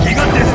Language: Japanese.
ギがです。